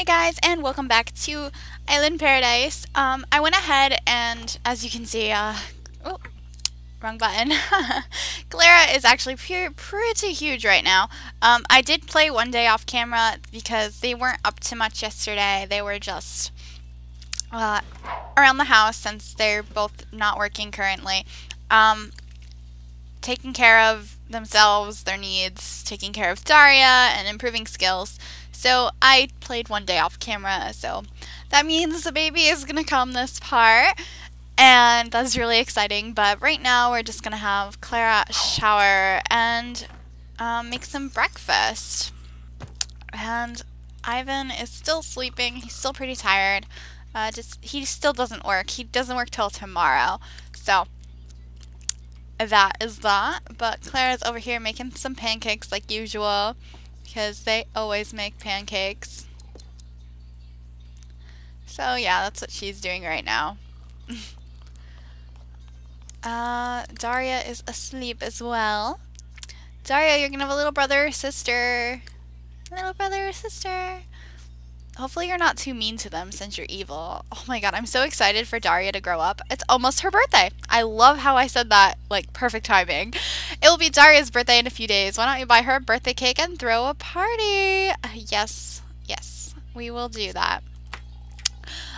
Hey guys, and welcome back to Island Paradise. Um, I went ahead and, as you can see, uh, oh, wrong button. Clara is actually pretty huge right now. Um, I did play one day off camera because they weren't up to much yesterday. They were just uh, around the house since they're both not working currently. Um, taking care of themselves, their needs, taking care of Daria, and improving skills. So I played one day off camera, so that means the baby is going to come this part. And that's really exciting, but right now we're just going to have Clara shower and um, make some breakfast. And Ivan is still sleeping. He's still pretty tired. Uh, just He still doesn't work. He doesn't work till tomorrow. So that is that. But Clara's over here making some pancakes like usual because they always make pancakes. So yeah, that's what she's doing right now. uh, Daria is asleep as well. Daria, you're gonna have a little brother or sister. Little brother or sister. Hopefully you're not too mean to them since you're evil. Oh my god, I'm so excited for Daria to grow up. It's almost her birthday. I love how I said that, like, perfect timing. It will be Daria's birthday in a few days. Why don't you buy her a birthday cake and throw a party? Uh, yes, yes, we will do that.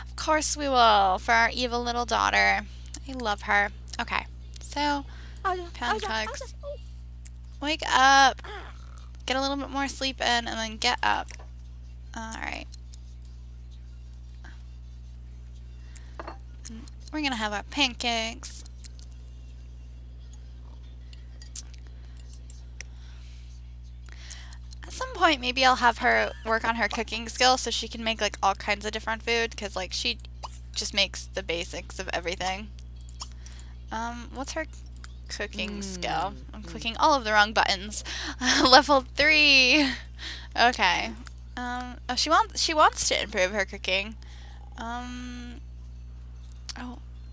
Of course we will, for our evil little daughter. I love her. Okay, so. Wake up. Get a little bit more sleep in, and then get up. Alright. We're gonna have our pancakes. At some point, maybe I'll have her work on her cooking skills so she can make like all kinds of different food because like she just makes the basics of everything. Um, what's her cooking mm. skill? I'm clicking all of the wrong buttons. Level three. Okay. Um, oh, she wants she wants to improve her cooking. Um,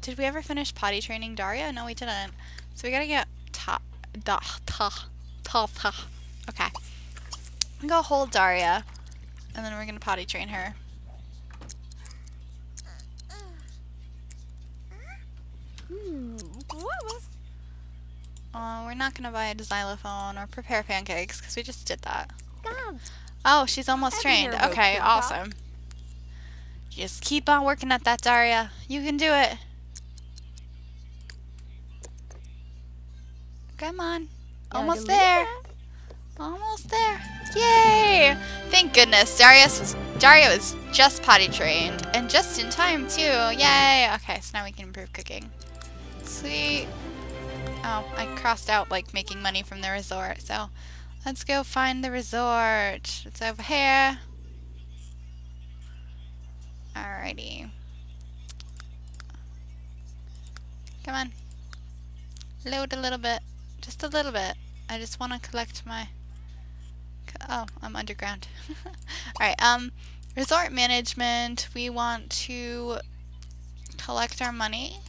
did we ever finish potty training Daria? No, we didn't. So we gotta get ta da ta ta ta. Okay. We go hold Daria, and then we're gonna potty train her. Oh, we're not gonna buy a xylophone or prepare pancakes because we just did that. Oh, she's almost trained. Okay, awesome. Just keep on working at that, Daria. You can do it. Come on. Almost there. Almost there. Yay! Thank goodness. Darius was Daria was just potty trained. And just in time too. Yay! Okay, so now we can improve cooking. Sweet. Oh, I crossed out like making money from the resort, so let's go find the resort. It's over here. Alrighty. Come on. Load a little bit. Just a little bit. I just want to collect my... Oh, I'm underground. Alright, um, resort management, we want to collect our money.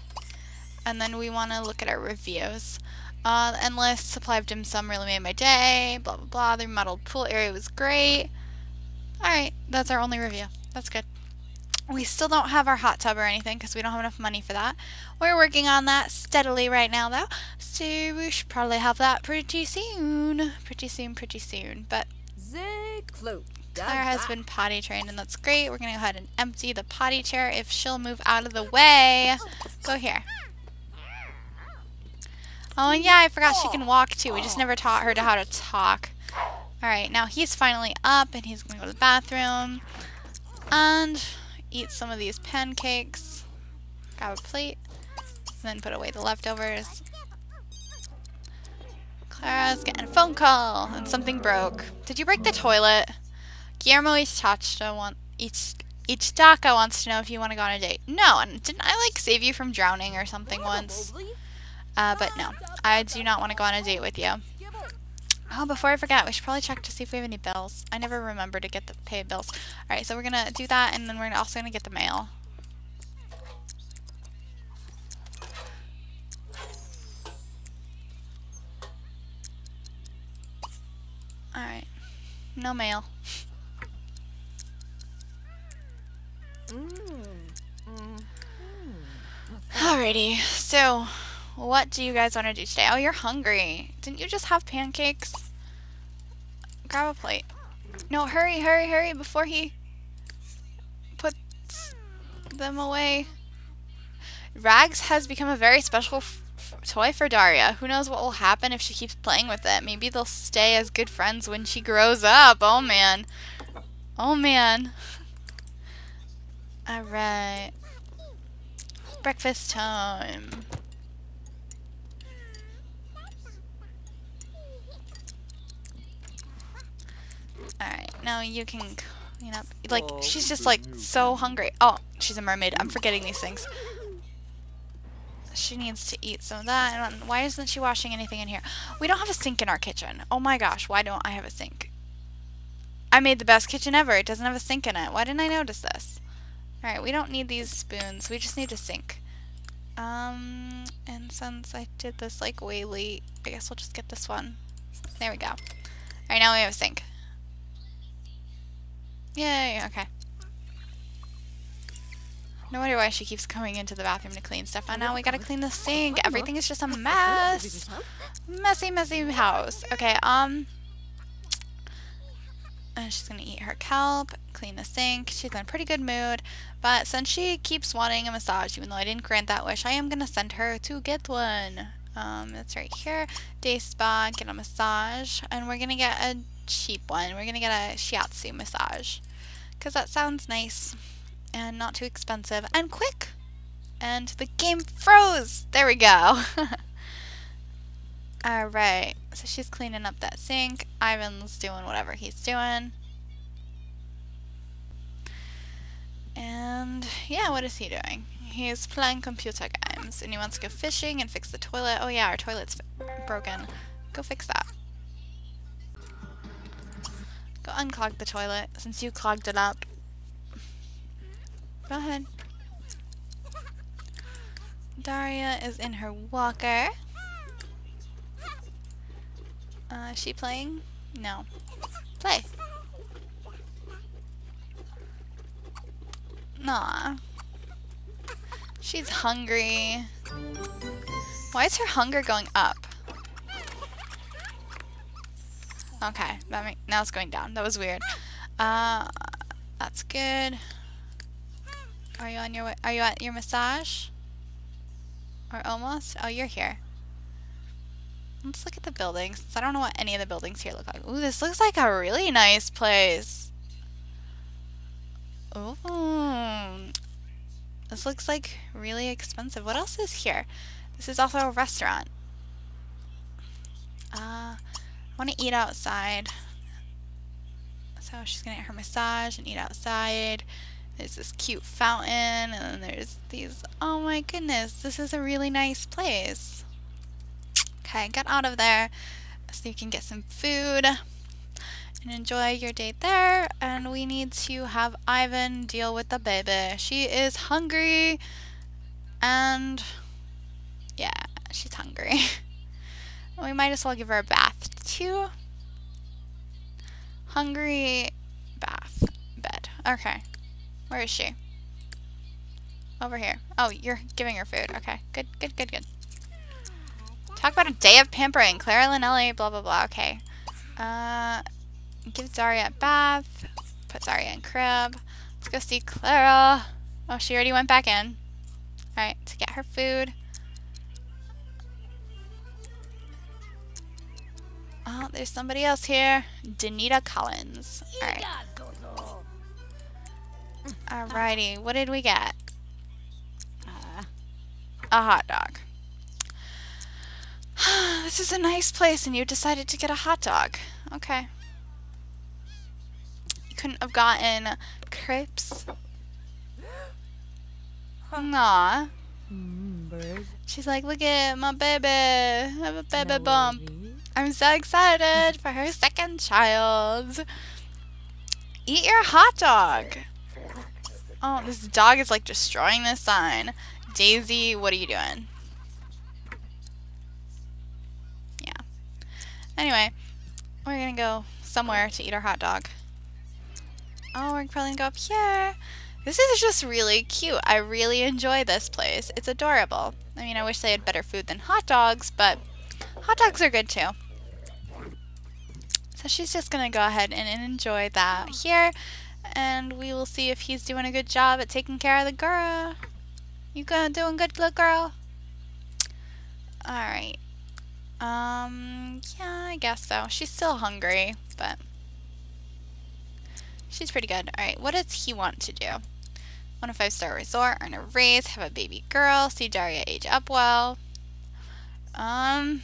And then we want to look at our reviews. Uh, endless supply of dim sum really made my day. Blah, blah, blah. The remodeled pool area was great. Alright, that's our only review. That's good. We still don't have our hot tub or anything because we don't have enough money for that. We're working on that steadily right now though. So we should probably have that pretty soon. Pretty soon, pretty soon. But Claire has been potty trained and that's great. We're going to go ahead and empty the potty chair if she'll move out of the way. Go here. Oh, and yeah, I forgot she can walk too. We just never taught her to how to talk. Alright, now he's finally up and he's going to go to the bathroom. And eat some of these pancakes, grab a plate, and then put away the leftovers. Clara's getting a phone call, and something broke. Did you break the toilet? Guillermo Ichtacha want each Ichtaka wants to know if you want to go on a date. No, and didn't I like save you from drowning or something once? Uh, but no, I do not want to go on a date with you. Oh, before I forget, we should probably check to see if we have any bills. I never remember to get the pay bills. Alright, so we're going to do that, and then we're also going to get the mail. Alright. No mail. Mm, mm-hmm. Alrighty, so what do you guys want to do today? Oh, you're hungry. Didn't you just have pancakes? Grab a plate. No, hurry, hurry, hurry before he puts them away. Rags has become a very special toy for Daria. Who knows what will happen if she keeps playing with it. Maybe they'll stay as good friends when she grows up. Oh, man. Oh, man. Alright. Breakfast time. Alright, now you can clean up. Like, she's just like so hungry. Oh, she's a mermaid. I'm forgetting these things. She needs to eat some of that. Why isn't she washing anything in here? We don't have a sink in our kitchen. Oh my gosh, why don't I have a sink? I made the best kitchen ever. It doesn't have a sink in it. Why didn't I notice this? Alright, we don't need these spoons. We just need a sink. Um, and since I did this like way late, I guess we'll just get this one. There we go. Alright, now we have a sink. Yay, okay. No wonder why she keeps coming into the bathroom to clean stuff. And now we gotta clean the sink. Everything is just a mess. Messy, messy house. Okay, um... And she's gonna eat her kelp, clean the sink. She's in a pretty good mood. But since she keeps wanting a massage, even though I didn't grant that wish, I am gonna send her to get one. Um, that's right here. Day spa, get a massage. And we're gonna get a cheap one. We're gonna get a shiatsu massage. Because that sounds nice and not too expensive and quick. And the game froze. There we go. Alright, so she's cleaning up that sink. Ivan's doing whatever he's doing. And yeah, what is he doing? He's playing computer games and he wants to go fishing and fix the toilet. Oh yeah, our toilet's broken. Go fix that. Go unclog the toilet since you clogged it up. Go ahead. Daria is in her walker. Uh, is she playing? No. Play. Nah. She's hungry. Why is her hunger going up? Okay, that make, now it's going down. That was weird. Uh, that's good. Are you on your way? Are you at your massage? Or almost? Oh, you're here. Let's look at the buildings. I don't know what any of the buildings here look like. Ooh, this looks like a really nice place. Ooh. This looks like really expensive. What else is here? This is also a restaurant. Uh, want to eat outside. So she's going to get her massage and eat outside. There's this cute fountain, and then there's these. Oh my goodness, this is a really nice place. Okay, get out of there so you can get some food and enjoy your date there. And we need to have Ivan deal with the baby. She is hungry, and yeah, she's hungry. we might as well give her a bath too. Hungry bath bed. Okay. Where is she? Over here. Oh, you're giving her food. Okay. Good, good, good, good. Talk about a day of pampering. Clara Linelli, blah, blah, blah. Okay. Uh, give Daria a bath. Put Daria in crib. Let's go see Clara. Oh, she already went back in. Alright, to get her food. Oh, there's somebody else here. Danita Collins. Alright. Alrighty, what did we get? Uh, a hot dog. this is a nice place and you decided to get a hot dog. Okay. You couldn't have gotten crepes? Aw. She's like, look at my baby. I have a baby bump. I'm so excited for her second child. Eat your hot dog. Oh, this dog is like destroying the sign. Daisy, what are you doing? Yeah. Anyway, we're gonna go somewhere to eat our hot dog. Oh, we're probably gonna go up here. This is just really cute. I really enjoy this place. It's adorable. I mean, I wish they had better food than hot dogs, but hot dogs are good too. So she's just going to go ahead and enjoy that here. And we will see if he's doing a good job at taking care of the girl. You gonna doing good, little girl? Alright. Um, yeah, I guess so. She's still hungry, but she's pretty good. Alright, what does he want to do? Want a five-star resort, earn a raise, have a baby girl, see Daria age up well. Um,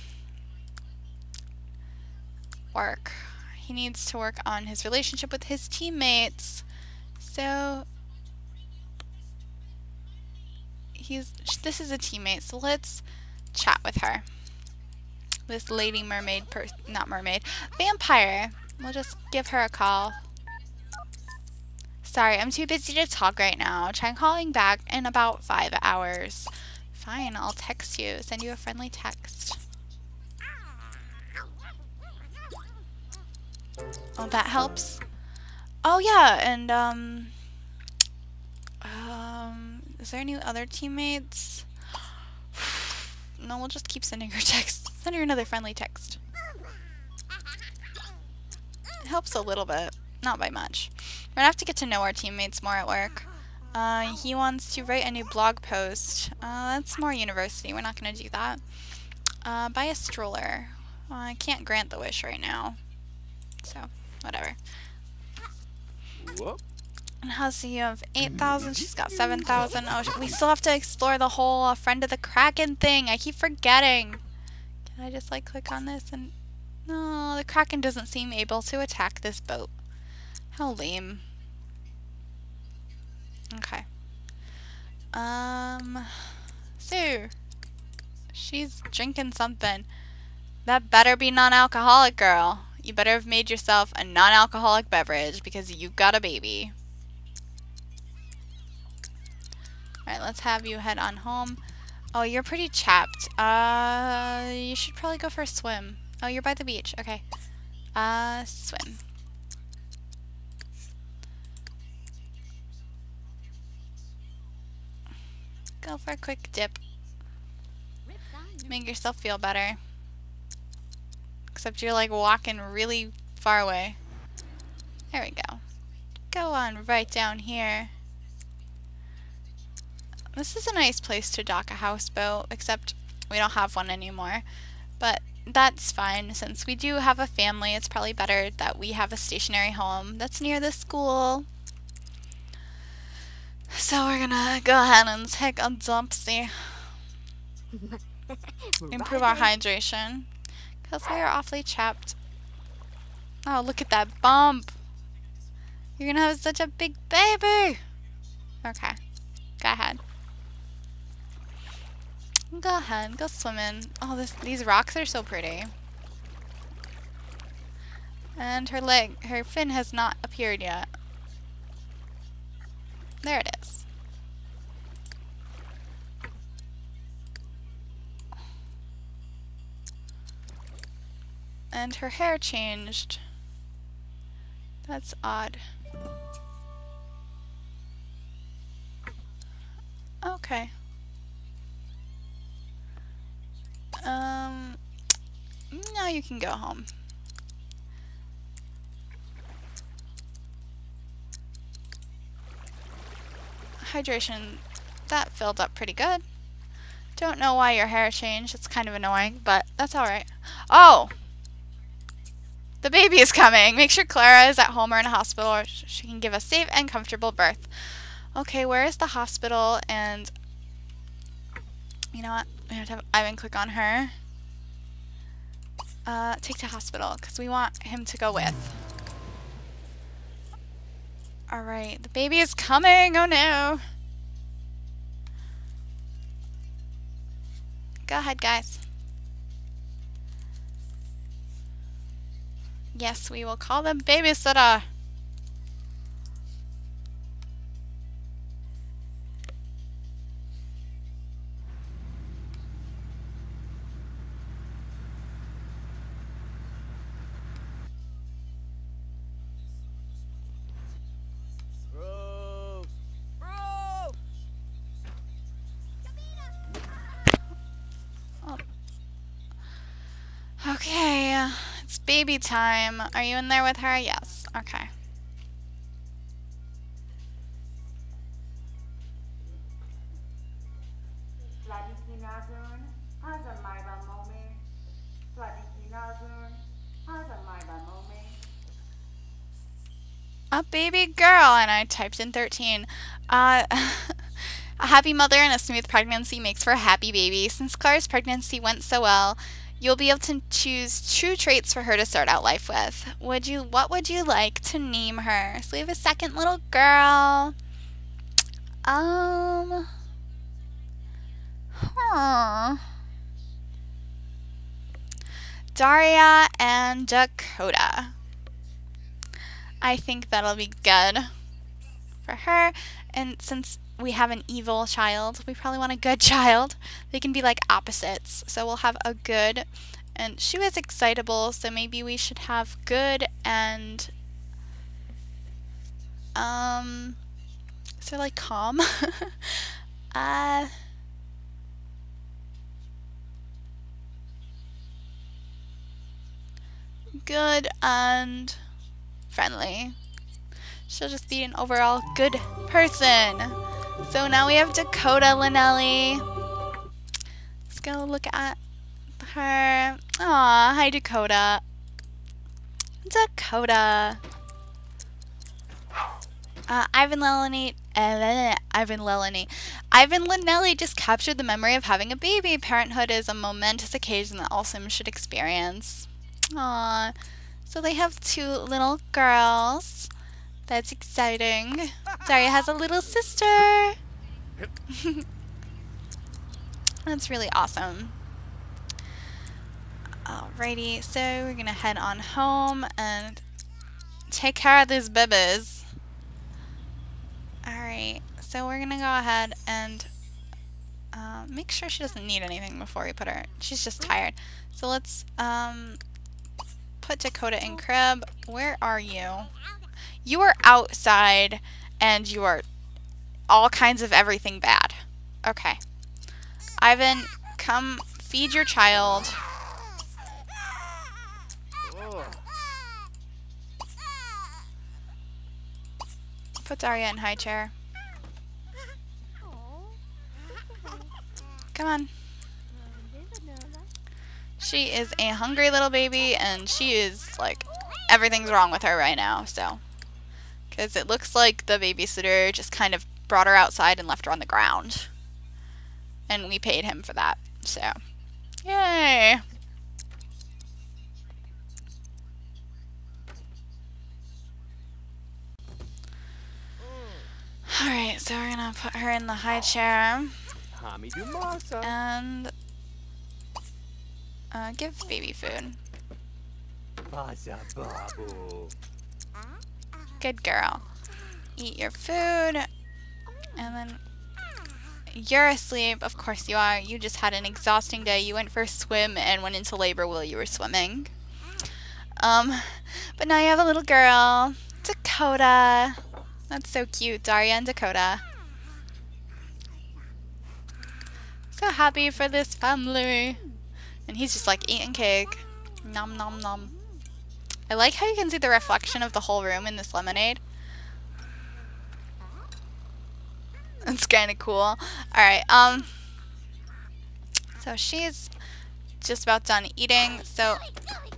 work. He needs to work on his relationship with his teammates. So, he's, this is a teammate, so let's chat with her this lady mermaid, per not mermaid, vampire. We'll just give her a call. Sorry, I'm too busy to talk right now. Try calling back in about five hours. Fine, I'll text you. Send you a friendly text. Oh, that helps. Oh yeah, and um, um, is there any other teammates? no, we'll just keep sending her texts. Send her another friendly text. It helps a little bit, not by much. We're gonna have to get to know our teammates more at work. Uh, he wants to write a new blog post. Uh, that's more university. We're not gonna do that. Uh, buy a stroller. Well, I can't grant the wish right now. So, whatever. Whoop. And how's you have 8,000? She's got 7,000. Oh, we still have to explore the whole uh, Friend of the Kraken thing. I keep forgetting. Can I just like click on this and... No, the Kraken doesn't seem able to attack this boat. How lame. Okay. Um... Sue. She's drinking something. That better be non-alcoholic, girl. You better have made yourself a non-alcoholic beverage because you've got a baby. Alright, let's have you head on home. Oh, you're pretty chapped. Uh, you should probably go for a swim. Oh, you're by the beach. Okay. Uh, swim. Go for a quick dip. Make yourself feel better. Except you're like walking really far away. There we go. Go on right down here. This is a nice place to dock a houseboat, except we don't have one anymore. But that's fine. Since we do have a family, it's probably better that we have a stationary home that's near the school. So we're gonna go ahead and take a dumpsy. Improve our hydration. Because we are awfully chapped. Oh, look at that bump. You're gonna have such a big baby. Okay. Go ahead. Go ahead, go swimming. Oh, this, these rocks are so pretty. And her leg, her fin has not appeared yet. There it And her hair changed. That's odd. Okay. Um, now you can go home. Hydration, that filled up pretty good. Don't know why your hair changed. It's kind of annoying, but that's alright. Oh! The baby is coming. Make sure Clara is at home or in a hospital or she can give a safe and comfortable birth. Okay, where is the hospital? And you know what? We have to have Ivan click on her. Uh, take to hospital, because we want him to go with. Alright, the baby is coming! Oh no! Go ahead, guys. Yes, we will call them babysitter. Baby time. Are you in there with her? Yes. Okay. A baby girl, and I typed in 13. Uh, a happy mother and a smooth pregnancy makes for a happy baby. Since Clara's pregnancy went so well, you'll be able to choose two traits for her to start out life with. Would you? What would you like to name her? So we have a second little girl. Um. Huh. Daria and Dakota. I think that'll be good for her. And since we have an evil child, we probably want a good child. They can be like opposites. So we'll have a good, and she was excitable, so maybe we should have good and, um, so like calm. uh, good and friendly. She'll just be an overall good person. So now we have Dakota Linelli. Let's go look at her. Aw, hi Dakota. Dakota. Uh, Ivan Lelany, Ivan Lelany, Ivan Linelli just captured the memory of having a baby. Parenthood is a momentous occasion that all Sims should experience. Aww. So they have two little girls. That's exciting. Daria has a little sister. That's really awesome. Alrighty, so we're gonna head on home and take care of these babies. Alright, so we're gonna go ahead and uh, make sure she doesn't need anything before we put her. She's just tired. So let's um, put Dakota in crib. Where are you? You are outside and you are all kinds of everything bad. Okay. Ivan, come feed your child. Put Daria in high chair. Come on. She is a hungry little baby, and she is, like, everything's wrong with her right now, so. Because it looks like the babysitter just kind of brought her outside and left her on the ground. And we paid him for that, so. Yay! Alright, so we're gonna put her in the high chair. And uh, give baby food. Good girl. Eat your food. And then you're asleep. Of course you are. You just had an exhausting day. You went for a swim and went into labor while you were swimming. Um, but now you have a little girl. Dakota. That's so cute. Daria and Dakota. So happy for this family. And he's just like eating cake. Nom nom nom. I like how you can see the reflection of the whole room in this lemonade. It's kind of cool. Alright, um... So she's just about done eating, so...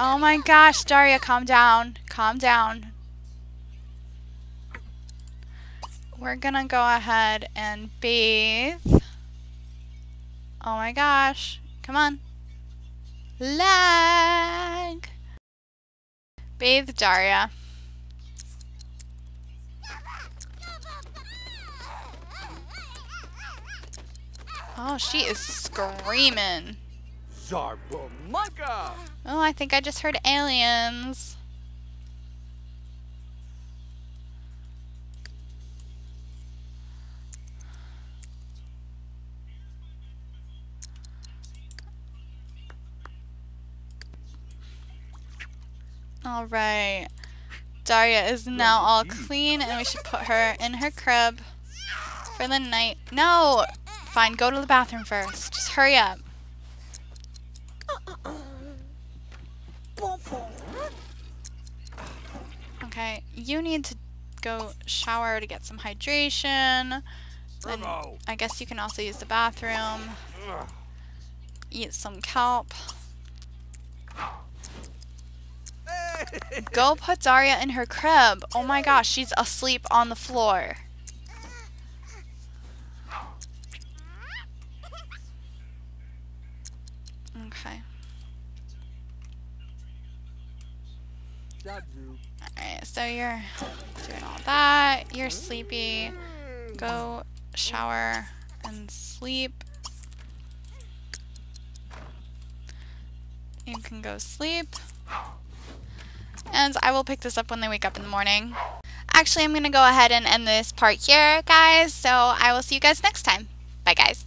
Oh my gosh, Daria, calm down. Calm down. We're gonna go ahead and bathe. Oh my gosh. Come on. Lag. Bathe Daria. Oh, she is screaming. Oh, I think I just heard aliens. Alright. Daria is now all clean and we should put her in her crib for the night. No! Fine, go to the bathroom first. Just hurry up. Okay, you need to go shower to get some hydration. Then I guess you can also use the bathroom. Eat some kelp. Go put Daria in her crib. Oh my gosh, she's asleep on the floor. Okay. Alright, so you're doing all that. You're sleepy. Go shower and sleep. You can go sleep. And I will pick this up when they wake up in the morning. Actually, I'm going to go ahead and end this part here, guys. So I will see you guys next time. Bye, guys.